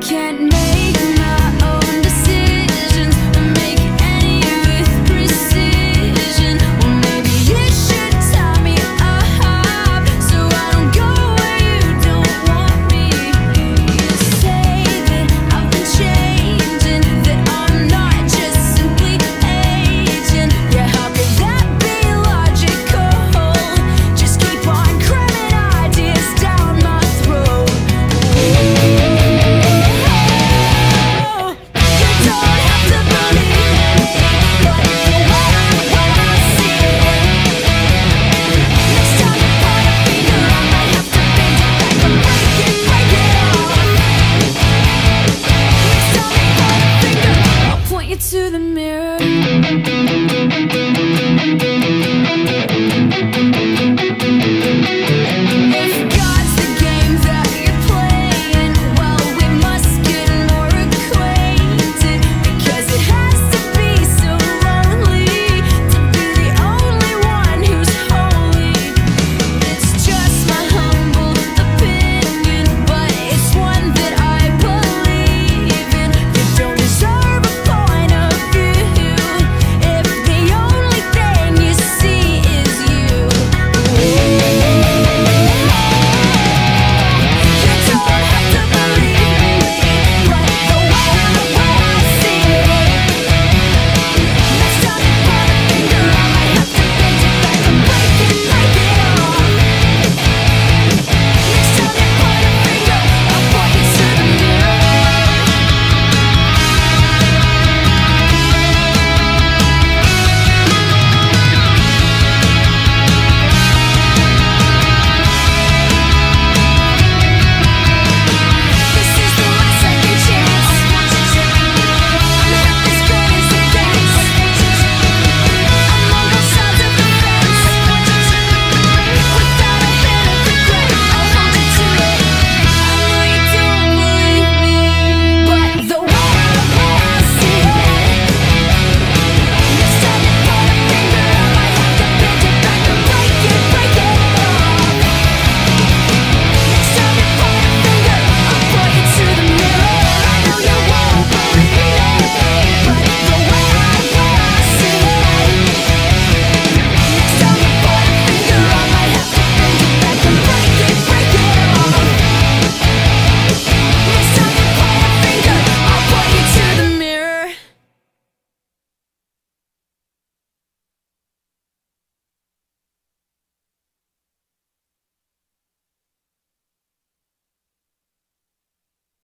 can't make to the